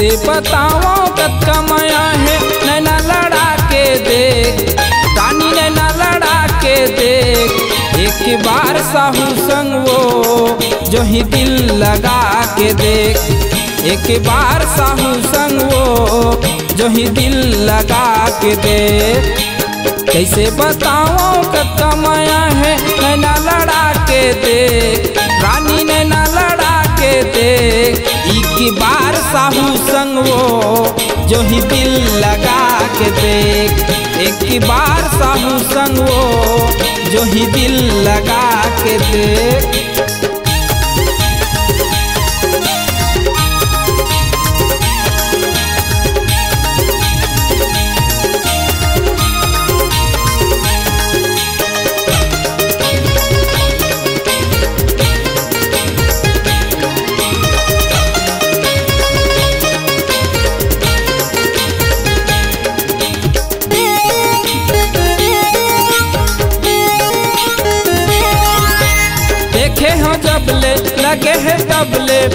कैसे बताओ कतका माया है नैना लड़ा के देख। रानी नैना लड़ा के देख। एक बार साहू संग वो जो ही दिल लगा के देख। एक बार साहू संग वो जो ही दिल लगा के देख। कैसे बताओ कतका माया है नैना लड़ा के देख। रानी नैना लड़ा के देख। एक बार साहू संग वो जो ही दिल लगा के देख। एक बार साहू संग वो जो ही दिल लगा के देख।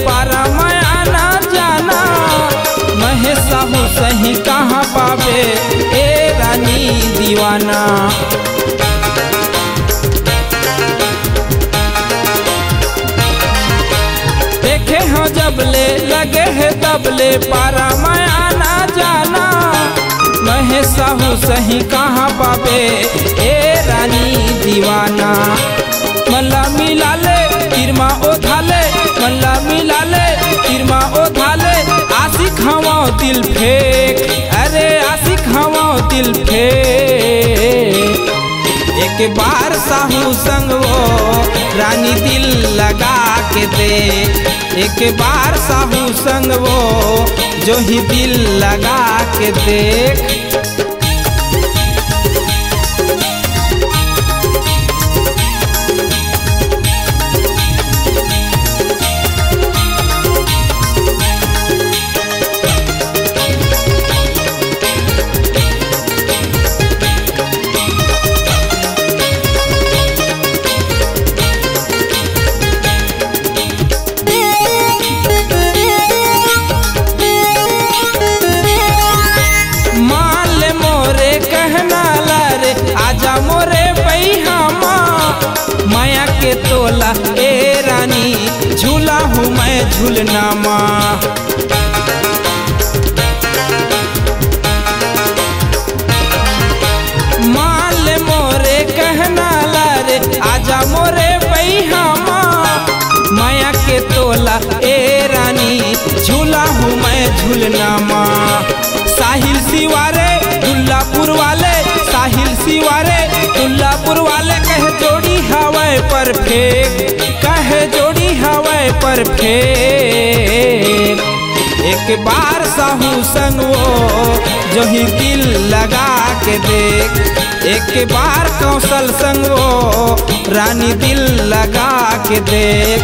पारा माया ना जाना। महे साहू कहाँ पावे? ए रानी दीवाना। देखे हो जबले लगे है तबले पारा माया ना जाना। महे साहू सही कहाँ पावे? ए रानी दिल फेंक। अरे आशिक हवाओ दिल फेंक। एक बार साहू संग वो रानी दिल लगा के दे। एक बार साहू संग वो जो ही दिल लगा के देख। तोला ए रानी, झूला हूँ मैं झूलना माँ ए रानी, झूला हूँ मैं झूलना माँ साहिल सिवारे, दुल्लापुर वाले, साहिल सिवारे हवाए पर फेंक। कहे जोड़ी हवाए पर फेंक। एक बार साहू संग वो जो ही दिल लगा के देख। एक बार कौशल संग वो रानी दिल लगा के देख।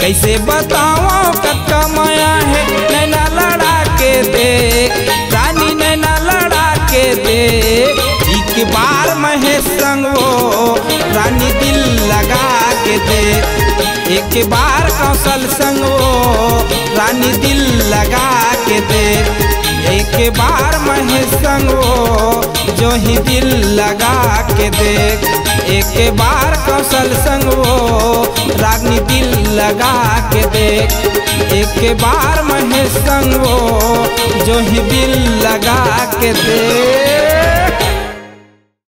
कैसे बताओ कतका माया है, नैना लड़ा के देख। देख एक बार कौशल संग रानी दिल लगा के देख एक बार महेश संग जो ही दिल लगा के देख एक बार कौशल संग रानी दिल लगा के देख एक बार महेश संग जो ही दिल लगा के देख